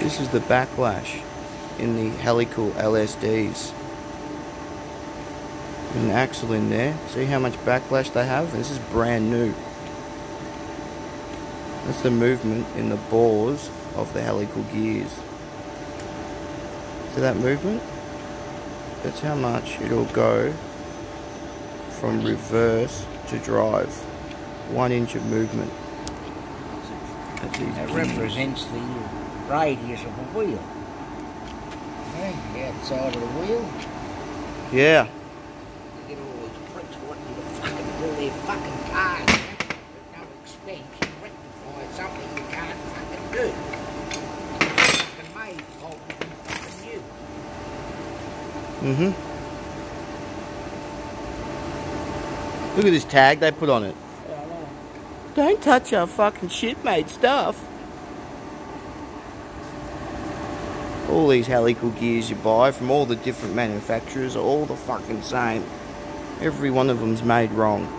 This is the backlash in the helical LSDs. There's an axle in there. See how much backlash they have? This is brand new. That's the movement in the bores of the helical gears. See that movement? That's how much it'll go from reverse to drive. One inch of movement. That represents the radius of a wheel. Okay, the outside of the wheel. Yeah. You get all these pricks wanting to fucking do their fucking cars. At no expense, you rectify something you can't fucking do. It's fucking made of fucking you. Mm-hmm. Look at this tag they put on it. Don't touch our fucking shit-made stuff. All these helical gears you buy from all the different manufacturers are all the fucking same. Every one of them's made wrong.